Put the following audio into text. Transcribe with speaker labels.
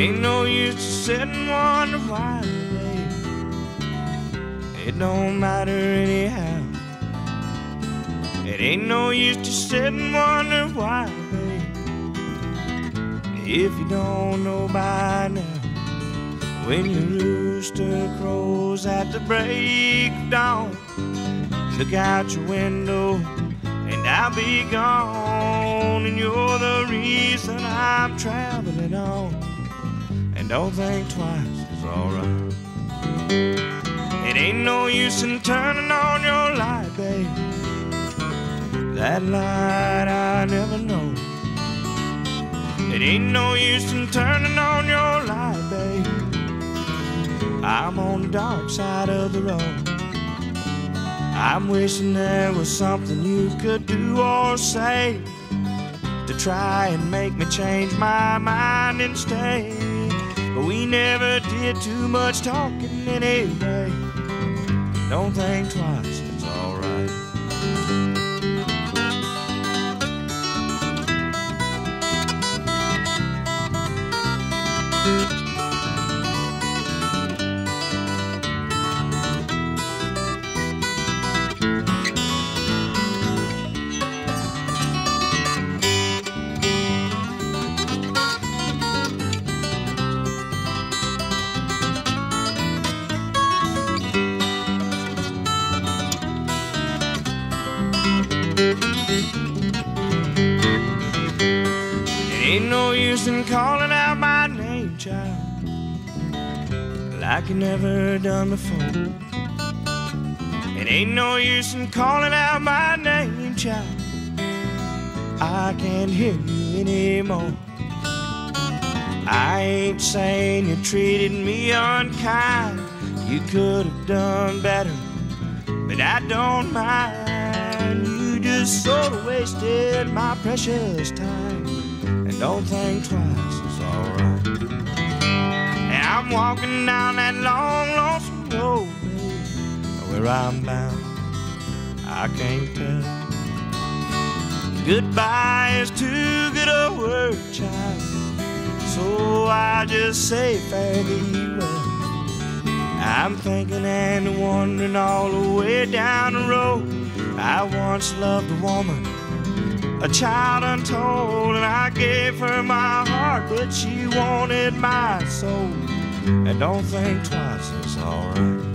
Speaker 1: ain't no use to sit and wonder why, babe. It don't matter anyhow. It ain't no use to sit and wonder why, babe. If you don't know by now, when your rooster crows at the break of dawn, look out your window and I'll be gone. And you're the reason I'm traveling on. Don't think twice, it's alright. It ain't no use in turning on your light, babe. That light I never know. It ain't no use in turning on your light, babe. I'm on the dark side of the road. I'm wishing there was something you could do or say to try and make me change my mind and stay. But we never did too much talking anyway. Don't think twice, it's alright. Ain't no use in calling out my name, child, like you never done before. It ain't no use in calling out my name, child. I can't hear you anymore. I ain't saying you treated me unkind. You could have done better, but I don't mind. You just sort of wasted my precious time. Don't think twice, it's alright. I'm walking down that long, lonesome road. Where I'm bound, I can't tell. Goodbye is too good a word, child. So I just say fare thee well. I'm thinking and wondering all the way down the road. I once loved a woman, a child untold, and I gave her my heart, but she wanted my soul. And don't think twice, it's alright.